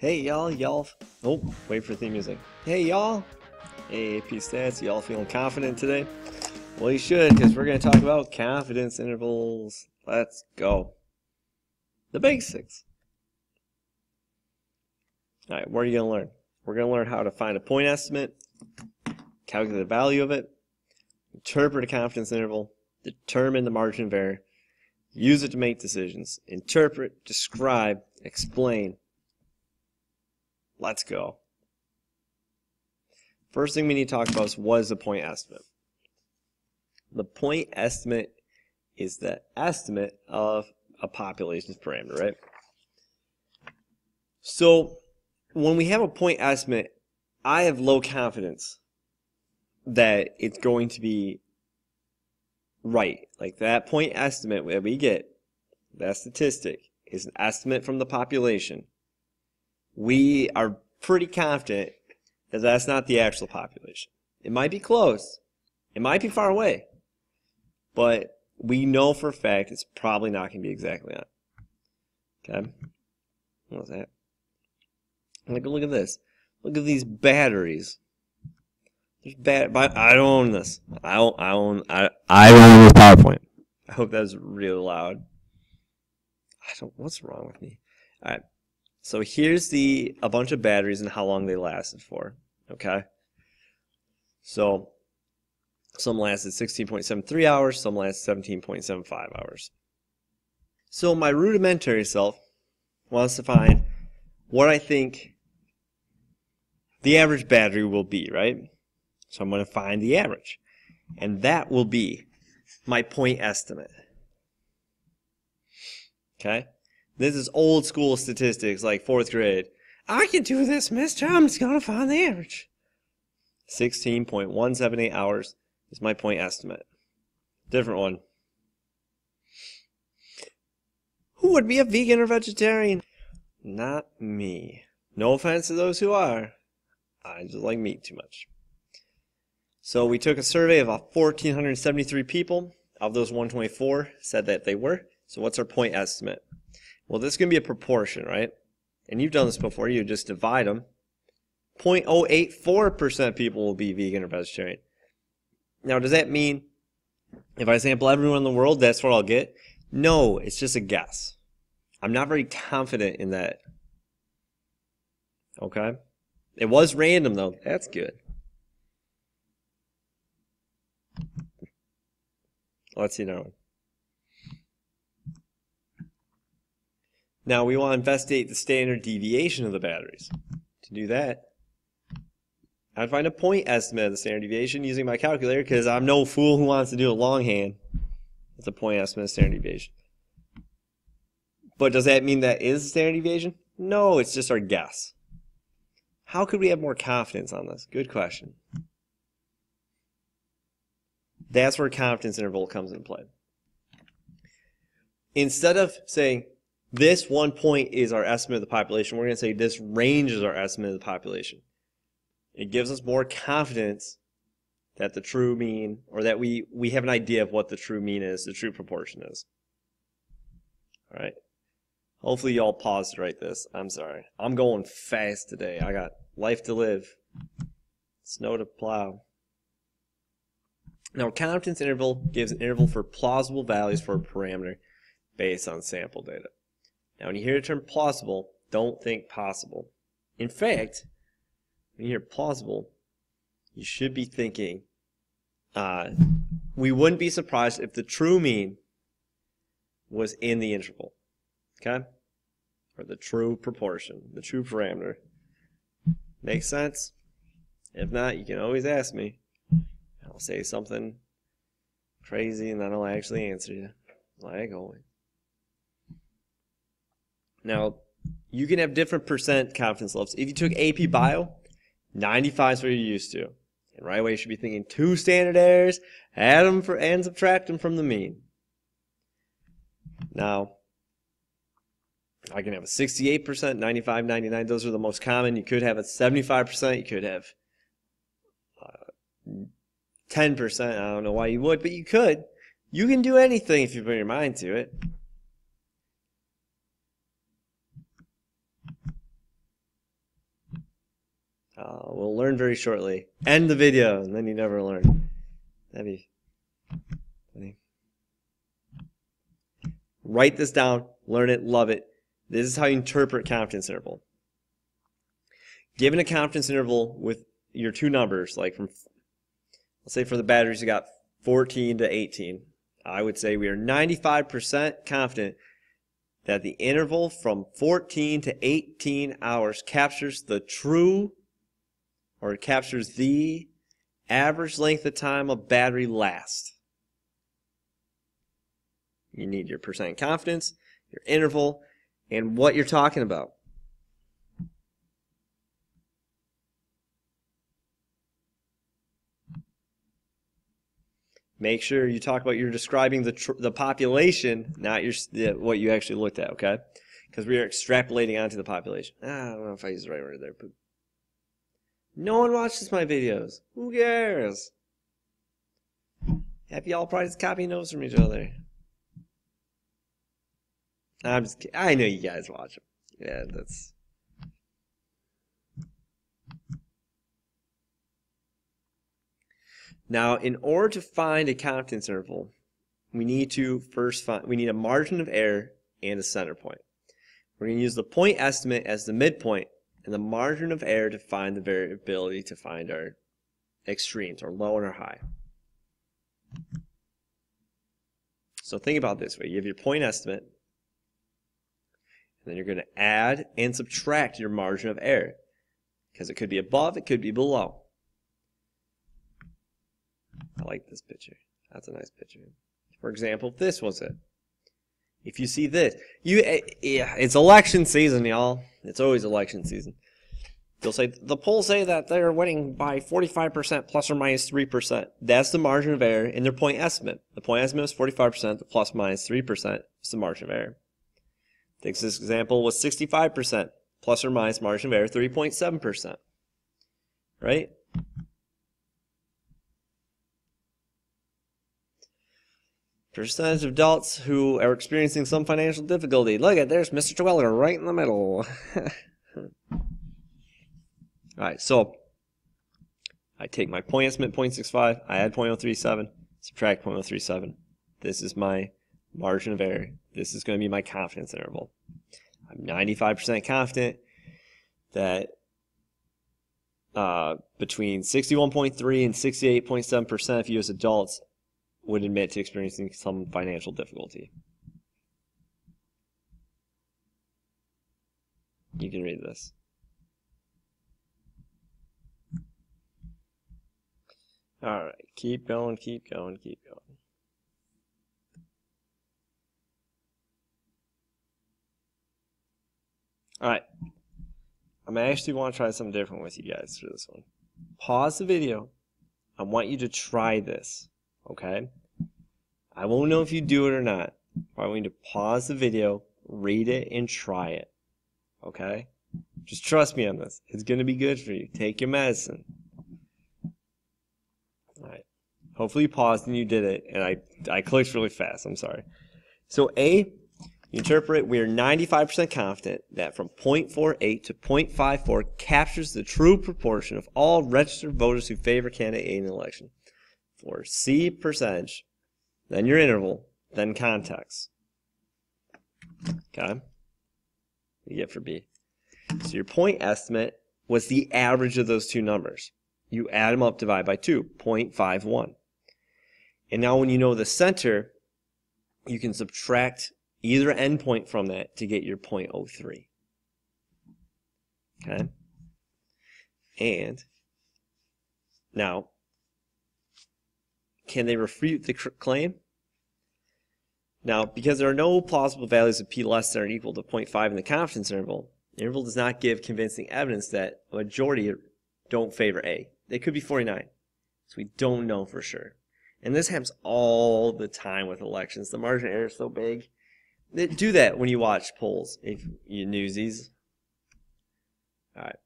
Hey y'all, y'all. Oh, wait for theme music. Hey y'all. Hey AP Stats, y'all feeling confident today? Well, you should, because we're going to talk about confidence intervals. Let's go. The basics. All right, what are you going to learn? We're going to learn how to find a point estimate, calculate the value of it, interpret a confidence interval, determine the margin of error, use it to make decisions, interpret, describe, explain. Let's go. First thing we need to talk about is what is the point estimate? The point estimate is the estimate of a population's parameter, right? So when we have a point estimate, I have low confidence that it's going to be right. Like that point estimate that we get, that statistic, is an estimate from the population. We are pretty confident that that's not the actual population. It might be close. It might be far away. But we know for a fact it's probably not going to be exactly that. Okay? What was that? Look, look at this. Look at these batteries. There's bad. I don't own this. I own. I own. I. I own this PowerPoint. I hope that was really loud. I don't. What's wrong with me? All right. So here's the a bunch of batteries and how long they lasted for. Okay. So some lasted 16.73 hours, some lasted 17.75 hours. So my rudimentary self wants to find what I think the average battery will be, right? So I'm going to find the average. And that will be my point estimate. Okay? This is old school statistics, like fourth grade. I can do this, mister. I'm just going to find the average. 16.178 hours is my point estimate. Different one. Who would be a vegan or vegetarian? Not me. No offense to those who are. I just like meat too much. So we took a survey of 1,473 people. Of those 124 said that they were. So what's our point estimate? Well, this is going to be a proportion, right? And you've done this before. You just divide them. 0.084% of people will be vegan or vegetarian. Now, does that mean if I sample everyone in the world, that's what I'll get? No, it's just a guess. I'm not very confident in that. Okay? It was random, though. That's good. Let's see another one. Now we want to investigate the standard deviation of the batteries. To do that, I'd find a point estimate of the standard deviation using my calculator because I'm no fool who wants to do it longhand. It's a point estimate of standard deviation. But does that mean that is the standard deviation? No, it's just our guess. How could we have more confidence on this? Good question. That's where confidence interval comes into play. Instead of saying this one point is our estimate of the population, we're going to say this range is our estimate of the population. It gives us more confidence that the true mean, or that we, we have an idea of what the true mean is, the true proportion is. All right. Hopefully y'all paused to write this. I'm sorry. I'm going fast today. I got life to live. Snow to plow. Now, confidence interval gives an interval for plausible values for a parameter based on sample data. Now, when you hear the term plausible, don't think possible. In fact, when you hear plausible, you should be thinking, uh, we wouldn't be surprised if the true mean was in the interval. Okay? Or the true proportion, the true parameter. Make sense? If not, you can always ask me. I'll say something crazy and then I'll actually answer you. Like always. Now, you can have different percent confidence levels. If you took AP Bio, 95 is what you're used to. And right away, you should be thinking two standard errors, add them for, and subtract them from the mean. Now, I can have a 68%, 95, 99. Those are the most common. You could have a 75%. You could have uh, 10%. I don't know why you would, but you could. You can do anything if you put your mind to it. Uh, we'll learn very shortly. End the video, and then you never learn. That'd be funny. Write this down, learn it, love it. This is how you interpret confidence interval. Given a confidence interval with your two numbers, like from, let's say for the batteries you got 14 to 18, I would say we are 95% confident that the interval from 14 to 18 hours captures the true or it captures the average length of time a battery lasts. You need your percent confidence, your interval, and what you're talking about. Make sure you talk about you're describing the the population, not your the, what you actually looked at. Okay, because we are extrapolating onto the population. Ah, I don't know if I use the right word there, but no one watches my videos. Who cares? Happy all probably copying notes from each other. I'm just kidding. I know you guys watch them. Yeah, that's. Now, in order to find a confidence interval, we need to first find, we need a margin of error and a center point. We're going to use the point estimate as the midpoint and the margin of error to find the variability to find our extremes, or low and our high. So think about this way. You have your point estimate, and then you're going to add and subtract your margin of error. Because it could be above, it could be below. I like this picture. That's a nice picture. For example, if this was it. If you see this, you eh, yeah, it's election season, y'all. It's always election season. They'll say the polls say that they're winning by 45% plus or minus 3%. That's the margin of error in their point estimate. The point estimate is 45%, the plus minus 3% is the margin of error. Take this example was 65%, plus or minus margin of error 3.7%. Right? Percentage of adults who are experiencing some financial difficulty. Look at there's Mr. Dweller right in the middle. All right, so I take my point estimate 0.65, I add 0.037, subtract 0.037. This is my margin of error. This is going to be my confidence interval. I'm 95% confident that uh, between 61.3 and 68.7% of U.S. adults would admit to experiencing some financial difficulty. You can read this. All right, keep going, keep going, keep going. All right, I'm actually want to try something different with you guys for this one. Pause the video. I want you to try this, okay? I won't know if you do it or not. Want you to pause the video, read it, and try it. Okay? Just trust me on this. It's going to be good for you. Take your medicine. Alright. Hopefully you paused and you did it, and I, I clicked really fast. I'm sorry. So A, you interpret, we are 95% confident that from 0.48 to 0.54 captures the true proportion of all registered voters who favor candidate A in an election. For C percentage, then your interval, then context. Okay? You get for B. So your point estimate was the average of those two numbers. You add them up, divide by 2, 0.51. And now when you know the center, you can subtract either endpoint from that to get your 0.03. Okay? And now can they refute the claim? Now, because there are no plausible values of p less than or equal to 0.5 in the confidence interval, the interval does not give convincing evidence that a majority don't favor A. They could be 49. So we don't know for sure. And this happens all the time with elections. The margin of error is so big. Do that when you watch polls, if you newsies. All right.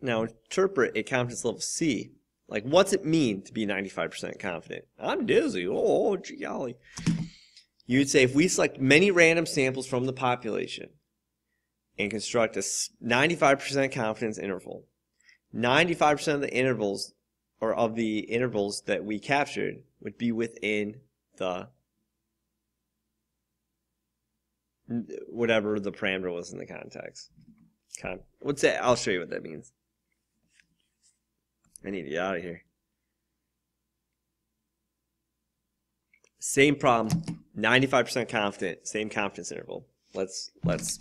Now interpret a confidence level C. Like, what's it mean to be 95% confident? I'm dizzy. Oh, gee golly. You'd say if we select many random samples from the population, and construct a 95% confidence interval. 95% of the intervals or of the intervals that we captured would be within the whatever the parameter was in the context. What's that? I'll show you what that means. I need to get out of here. Same problem, 95% confident, same confidence interval. Let's let's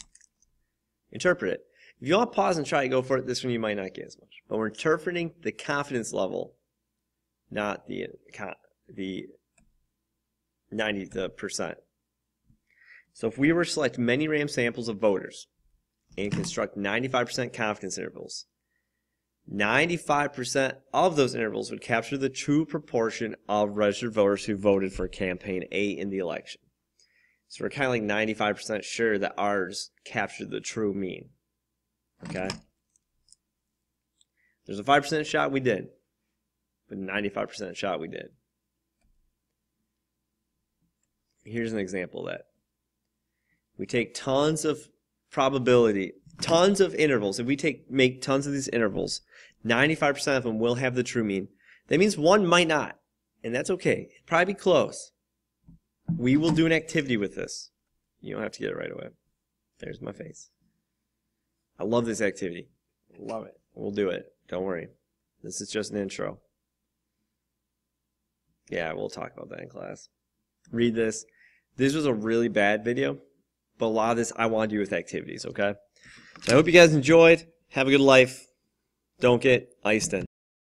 interpret it. If you want to pause and try to go for it, this one you might not get as much. But we're interpreting the confidence level, not the the 90 the percent. So if we were to select many random samples of voters and construct 95% confidence intervals, 95% of those intervals would capture the true proportion of registered voters who voted for campaign A in the election. So we're kind of like 95% sure that ours captured the true mean. Okay? There's a 5% shot we did, but 95% shot we did. Here's an example of that. We take tons of probability, tons of intervals. If we take make tons of these intervals, 95% of them will have the true mean. That means one might not, and that's okay. It'll probably be close. We will do an activity with this. You don't have to get it right away. There's my face. I love this activity. Love it. We'll do it. Don't worry. This is just an intro. Yeah, we'll talk about that in class. Read this. This was a really bad video, but a lot of this I want to do with activities, okay? So I hope you guys enjoyed. Have a good life. Don't get iced in.